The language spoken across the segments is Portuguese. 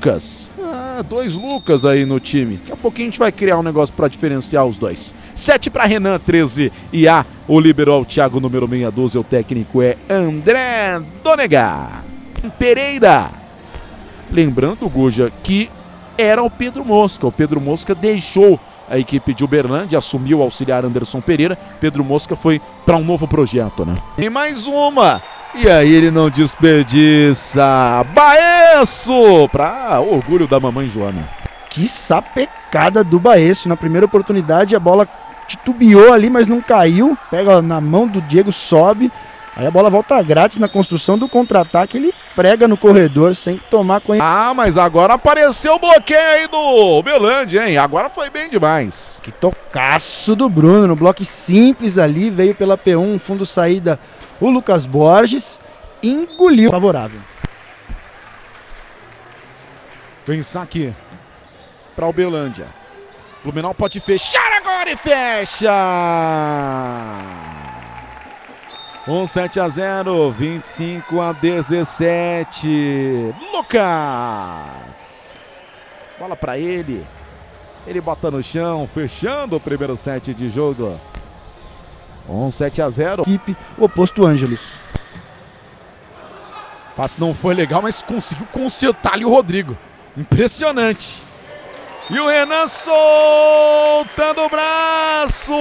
Lucas. Ah, dois Lucas aí no time. Daqui a pouquinho a gente vai criar um negócio para diferenciar os dois. 7 para Renan, 13 e A. O liberal Thiago, número 612. O técnico é André Donegar. Pereira. Lembrando, Guja, que era o Pedro Mosca. O Pedro Mosca deixou a equipe de Uberlândia, assumiu o auxiliar Anderson Pereira. Pedro Mosca foi para um novo projeto, né? E mais uma. E aí ele não desperdiça. Baeço! Para orgulho da mamãe Joana. Que sapecada do Baeço. Na primeira oportunidade a bola titubeou ali, mas não caiu. Pega na mão do Diego, sobe. Aí a bola volta grátis na construção do contra-ataque. Ele prega no corredor sem tomar conhecimento. Ah, mas agora apareceu o bloqueio aí do Belândia, hein? Agora foi bem demais. Que tocaço do Bruno. No bloco simples ali, veio pela P1, fundo saída o Lucas Borges. Engoliu. Favorável. Vem saque para o Belândia. Blumenau pode fechar agora e fecha! 1 7 a 0, 25 a 17. Lucas! Bola para ele. Ele bota no chão, fechando o primeiro set de jogo. 1 7 a 0. Equipe oposto Ângelos. Passe não foi legal, mas conseguiu consertar ali o Rodrigo. Impressionante. E o Renan soltando o braço.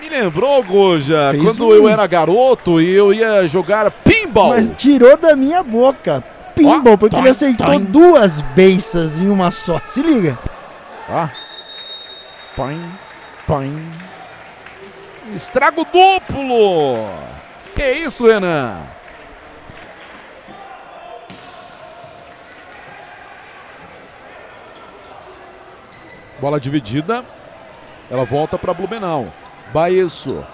Me lembrou, Goja, Fez quando um... eu era garoto e eu ia jogar pinball. Mas tirou da minha boca. Pinball, oh, porque ele acertou duas beiças em uma só. Se liga. Ah. Põe, põe. Estrago duplo. Que isso, Renan? Bola dividida. Ela volta para Blumenau. Baesso.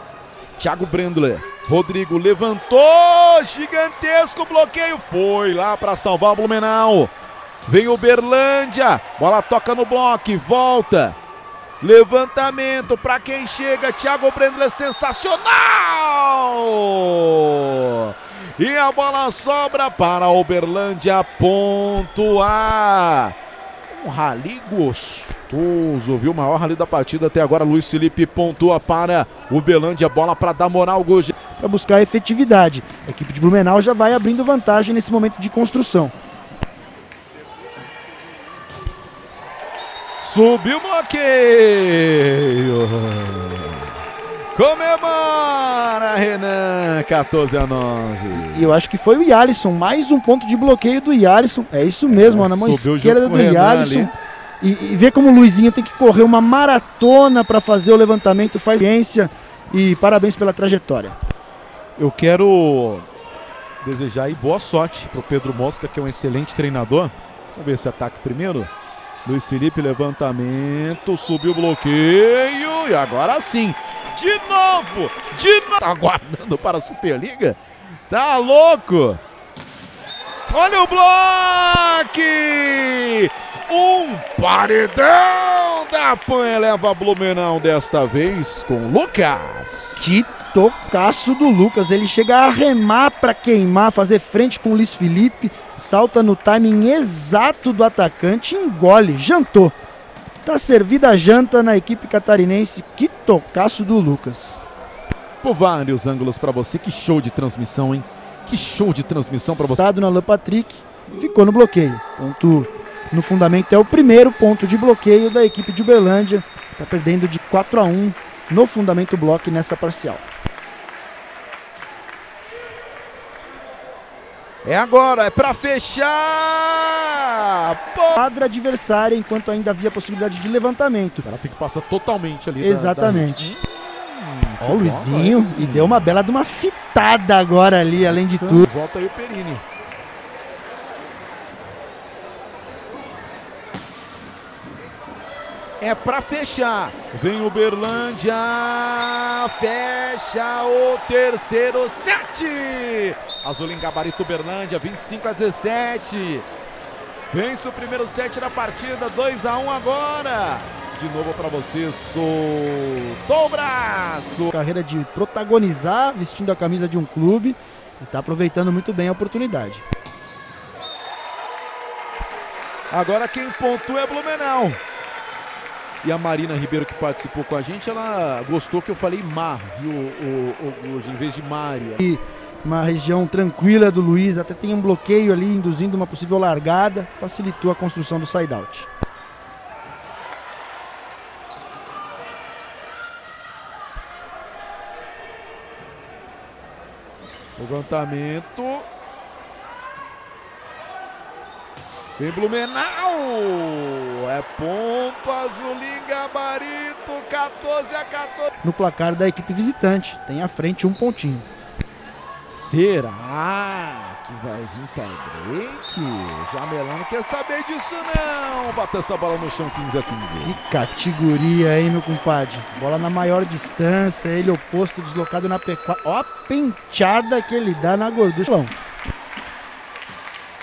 Thiago Brendler. Rodrigo levantou. Gigantesco bloqueio. Foi lá para salvar o Blumenau. Vem o Berlândia. Bola toca no bloco. Volta. Levantamento para quem chega. Thiago Brendler sensacional. E a bola sobra para o Berlândia pontuar. Um rally gostoso, viu? O maior rally da partida até agora. Luiz Felipe pontua para o Belândia. Bola para dar moral, Goji. Para buscar efetividade. A equipe de Blumenau já vai abrindo vantagem nesse momento de construção. Subiu o bloqueio. Comemora, Renan, 14 a 9. E eu acho que foi o Yalisson, mais um ponto de bloqueio do Yalisson. É isso mesmo, é, na mão esquerda do Yalisson. E, e ver como o Luizinho tem que correr uma maratona para fazer o levantamento, faz ciência e parabéns pela trajetória. Eu quero desejar aí boa sorte para o Pedro Mosca, que é um excelente treinador. Vamos ver esse ataque primeiro. Luiz Felipe, levantamento, subiu o bloqueio e agora sim de novo! De novo! Tá aguardando para a Superliga? Tá louco? Olha o bloco! Um paredão da Pan leva Blumenau desta vez com Lucas. Que tocaço do Lucas. Ele chega a remar para queimar, fazer frente com o Luiz Felipe, salta no timing exato do atacante, engole, jantou. Tá servida a janta na equipe catarinense. Que tocaço do Lucas. Por vários ângulos para você. Que show de transmissão, hein? Que show de transmissão para você. No Alain Patrick, ficou no bloqueio. Ponto no fundamento é o primeiro ponto de bloqueio da equipe de Uberlândia. Tá perdendo de 4 a 1 no fundamento bloco nessa parcial. É agora, é para fechar! Quadra adversária enquanto ainda havia possibilidade de levantamento. Ela tem que passar totalmente ali. Exatamente. Da, da hum, o Luizinho e deu uma bela de uma fitada agora ali, além de tudo. Volta aí o Perini. é para fechar. Vem o Berlândia, fecha o terceiro set. Azul em gabarito Berlândia, 25 a 17. Vence o primeiro set da partida, 2 a 1 agora. De novo para você, soltou o braço. Carreira de protagonizar, vestindo a camisa de um clube. E está aproveitando muito bem a oportunidade. Agora quem pontua é Blumenau. E a Marina Ribeiro que participou com a gente, ela gostou que eu falei Mar, viu, o, o, o, em vez de Mária. E uma região tranquila do Luiz, até tem um bloqueio ali induzindo uma possível largada, facilitou a construção do side-out. Levantamento. Vem Blumenau! É ponto azulinho gabarito, 14 a 14. No placar da equipe visitante, tem à frente um pontinho. Será que vai vir para break? Jamelão não quer saber disso não. Bota essa bola no chão 15 a 15. Que categoria, hein, meu compadre? Bola na maior distância, ele oposto deslocado na pecuária. Ó a penteada que ele dá na gordura.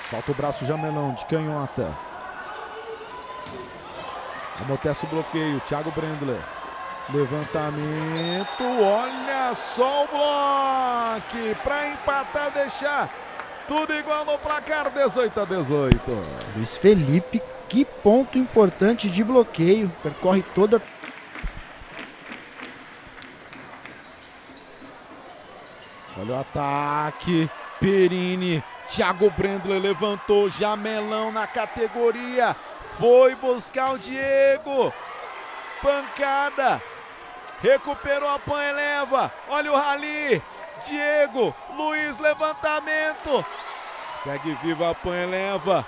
Solta o braço Jamelão de canhota. Amortece o bloqueio. Thiago Brendler. Levantamento. Olha só o bloco. Para empatar, deixar tudo igual no placar 18 a 18. Luiz Felipe, que ponto importante de bloqueio. Percorre toda. Olha o ataque. Perini Thiago Brendler levantou, Jamelão na categoria, foi buscar o Diego, pancada, recuperou a pan eleva, olha o rali, Diego, Luiz levantamento, segue viva a pan eleva,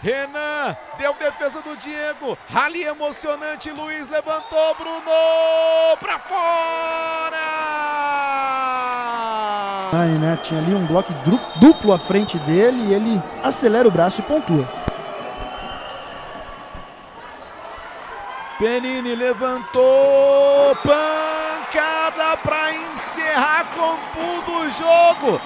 Renan, deu defesa do Diego, rali emocionante, Luiz levantou, Bruno, pra fora! né? Tinha ali um bloco duplo à frente dele e ele acelera o braço e pontua. Penini levantou, pancada para encerrar com tudo o jogo.